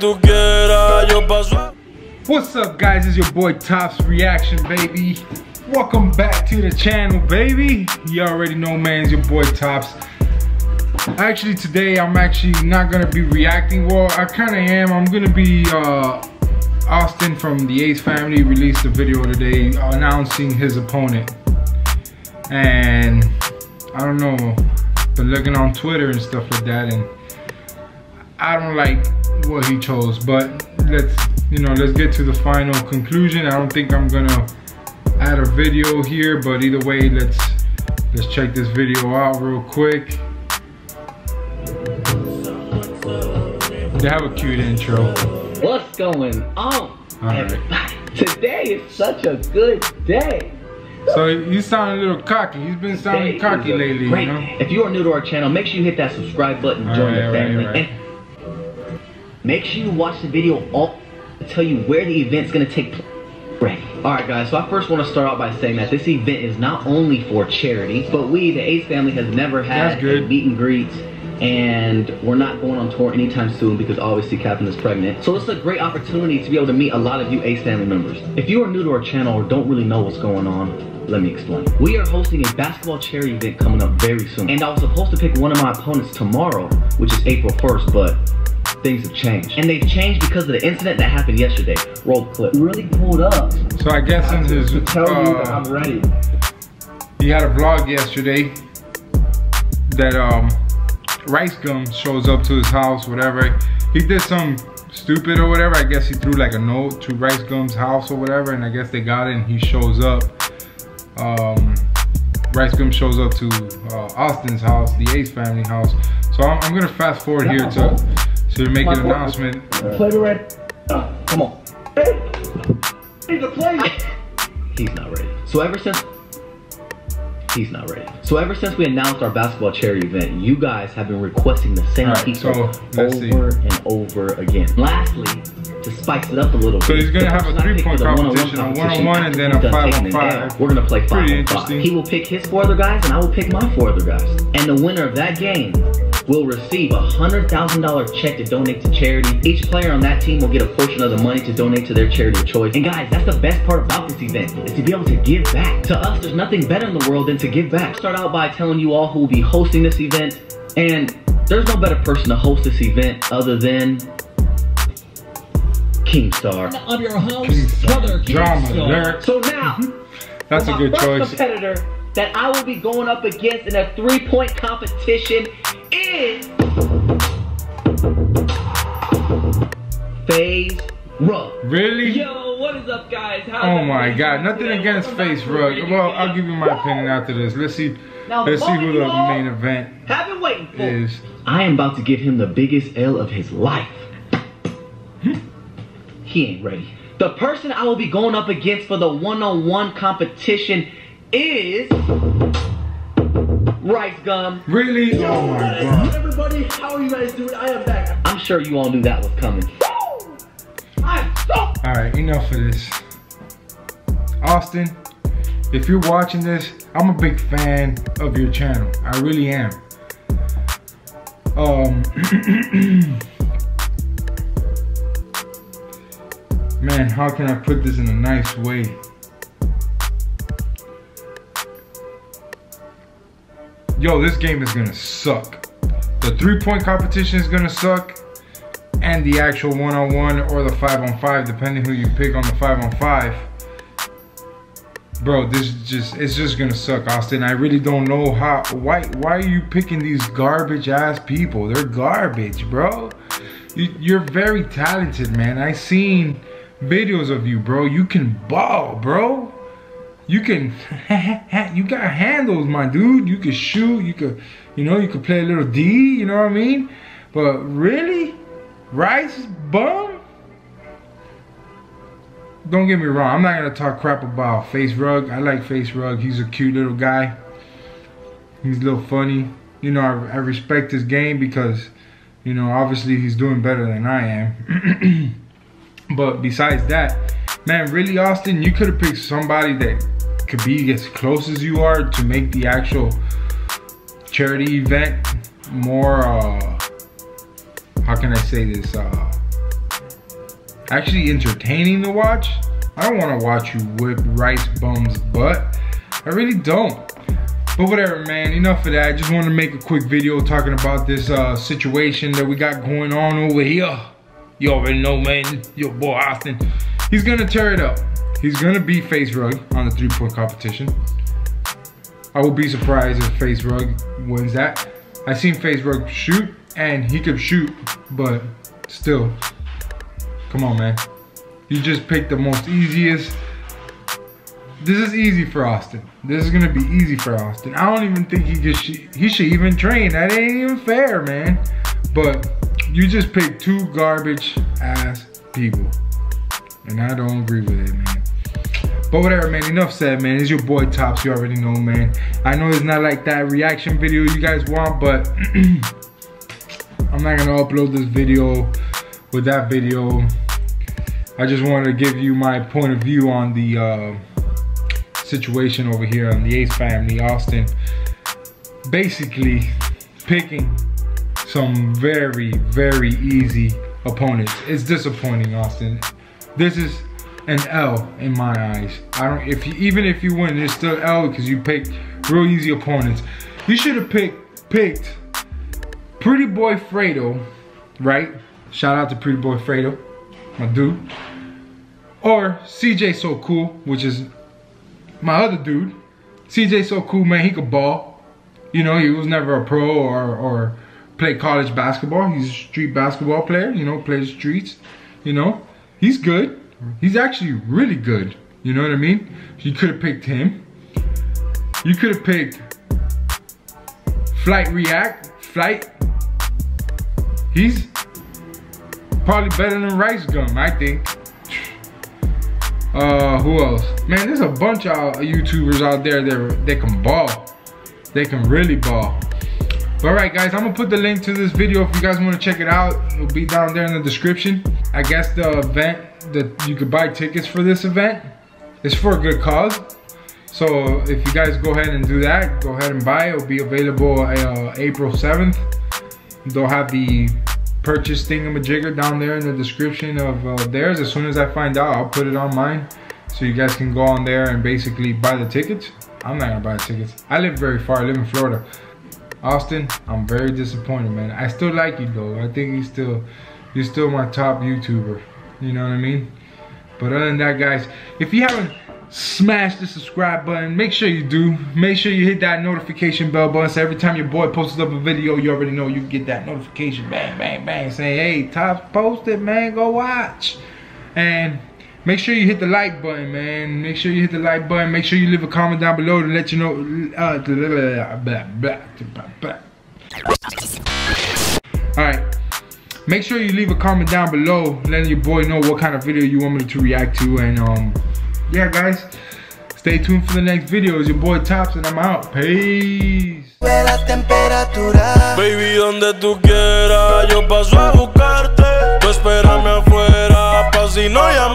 tú quieras, yo paso. What's up guys, it's your boy Topz Reaction baby. Welcome back to the channel baby. You already know man, it's your boy Topz. Actually today I'm actually not gonna be reacting. Well, I kinda am. I'm gonna be, uh, Austin from the Ace family released a video today announcing his opponent. And I don't know, been looking on Twitter and stuff like that and I don't like what he chose, but let's, you know, let's get to the final conclusion. I don't think I'm gonna add a video here, but either way, let's let's check this video out real quick. They have a cute intro. What's going on, right. everybody? Today is such a good day. So you sound a little cocky. He's been sounding Today cocky lately, great you know? If you are new to our channel, make sure you hit that subscribe button, join the Alright, alright, family, alright. and make sure you watch the video all to tell you where the event's gonna take place. Ready. Alright guys, so I first want to start out by saying that this event is not only for charity, but we, the Ace family, has never had a meet and greet and we're not going on tour anytime soon because obviously Catherine is pregnant. So this is a great opportunity to be able to meet a lot of you Ace family members. If you are new to our channel or don't really know what's going on, let me explain. We are hosting a basketball charity event coming up very soon. And I was supposed to pick one of my opponents tomorrow, which is April 1st, but things have changed. And they've changed because of the incident that happened yesterday. Roll clip. really pulled up So I guess in his, to tell you that uh, I'm ready. he had a vlog yesterday that um Rice Gum shows up to his house, whatever. He did some stupid or whatever. I guess he threw like a note to Rice Gum's house or whatever, and I guess they got it and he shows up. Um Rice Gum shows up to uh, Austin's house, the Ace family house. So I'm, I'm gonna fast forward here to to make an announcement. Play the red. Uh, come on. Ready to play. He's not ready. So ever since he's not ready. So ever since we announced our basketball charity event, you guys have been requesting the same Alright, people so, let's see. over and over again. Lastly, to spice it up a little So bit, So he's gonna have a person I picked three-point for the one-on-one competition, a one-on-one, and then a five taking on an five. We're gonna play five Pretty on interesting. five. He will pick his four other guys, and I will pick my four other guys. And the winner of that game will receive a hundred thousand dollar check to donate to charity. Each player on that team will get a portion of the money to donate to their charity of choice. And guys, that's the best part about this event is to be able to give back. To us, there's nothing better in the world than to give back. Start out by telling you all who will be hosting this event, and there's no better person to host this event other than Keemstar. I'm your host, Brother Drama Keemstar. So now, That's a my good first choice. competitor that I will be going up against in a three-point competition is FaZe Rug. Really? Yo, what is up, guys? How's Oh my god, nothing today? against Welcome back FaZe Rug. Well, I'll give you my opinion after this. Let's see. Now, Let's see who the main event Have been waiting for. is. I am about to give him the biggest L of his life. he ain't ready. The person I will be going up against for the one-on-one competition is Rice Gum. Really? Oh my god. Everybody, how are you guys doing? I am back. I'm sure you all knew that was coming. I'm so. Alright, enough of this. Austin, if you're watching this, I'm a big fan of your channel. I really am. Um Man, how can I put this in a nice way? Yo, this game is gonna suck. The three-point competition is gonna suck, and the actual one-on-one or the five-on-five, depending who you pick on the five-on-five. Bro, this is just it's just gonna suck, Austin. I really don't know how why why are you picking these garbage ass people? They're garbage, bro. You, you're very talented, man. I seen videos of you, bro. You can ball, bro. You can you got handles, my dude. You can shoot, you could you know, you could play a little D, you know what I mean? But really? Rice bum? Don't get me wrong, I'm not gonna talk crap about FaZe Rug. I like FaZe Rug. He's a cute little guy. He's a little funny. You know, I, I respect his game because, you know, obviously he's doing better than I am. but besides that, man, really, Austin, you could have picked somebody that could be as close as you are to make the actual charity event more, uh, how can I say this, uh, actually entertaining to watch. I don't want to watch you whip rice bums butt. I really don't. But whatever, man. Enough of that. I just want to make a quick video talking about this uh, situation that we got going on over here. You already know, man. Your boy Austin. He's gonna tear it up. He's gonna beat FaZe Rug on the three-point competition. I will be surprised if FaZe Rug wins that. I seen FaZe Rug shoot, and he could shoot, but still, come on, man. You just picked the most easiest. This is easy for Austin. This is gonna be easy for Austin. I don't even think he could. He should even train. That ain't even fair, man. But you just picked two garbage ass people, and I don't agree with it, man. But whatever, man. Enough said, man. It's your boy Topz. You already know, man. I know it's not like that reaction video you guys want, but I'm not gonna upload this video with that video. I just wanted to give you my point of view on the uh, situation over here on the Ace family, Austin. Basically, picking some very, very easy opponents. It's disappointing, Austin. This is an L in my eyes. I don't if you even if you win, it's still L because you picked real easy opponents. You should have picked picked Pretty Boy Fredo, right? Shout out to Pretty Boy Fredo, my dude. Or CJ So Cool, which is my other dude. CJ So Cool, man, he could ball. You know, he was never a pro or or play college basketball. He's a street basketball player, you know, plays streets, you know. He's good. He's actually really good. You know what I mean? You could have picked him. You could have picked Flight React. Flight. He's probably better than Rice Gum, I think. Uh, who else? Man, there's a bunch of YouTubers out there that, that can ball. They can really ball. But alright guys, I'm gonna put the link to this video if you guys wanna check it out. It'll be down there in the description. I guess the event that you could buy tickets for this event is for a good cause. So if you guys go ahead and do that, go ahead and buy it. It'll be available uh, April 7th. They'll have the purchase thingamajigger down there in the description of uh, theirs. As soon as I find out, I'll put it on mine. So you guys can go on there and basically buy the tickets. I'm not gonna buy tickets. I live very far, I live in Florida. Austin, I'm very disappointed, man. I still like you though. I think you still, you're still my top YouTuber. You know what I mean? But other than that, guys, if you haven't smashed the subscribe button, make sure you do. Make sure you hit that notification bell button so every time your boy posts up a video, you already know you get that notification. Bang, bang, bang. Saying, hey, Topz posted, man. Go watch. And make sure you hit the like button, man. Make sure you hit the like button. Make sure you leave a comment down below to let you know. Uh, blah, blah, blah, All right. Make sure you leave a comment down below, letting your boy know what kind of video you want me to react to. And um, yeah, guys, stay tuned for the next video. It's your boy Topz, and I'm out. Peace. Baby, donde tú quieras, yo paso a buscarte. Tú espérame afuera, pa' si no llamas.